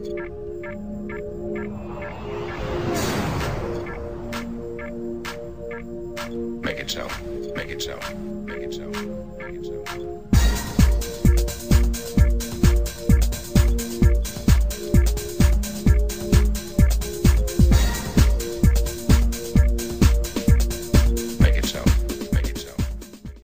Make it so. Make it so. Make it so. Make it so.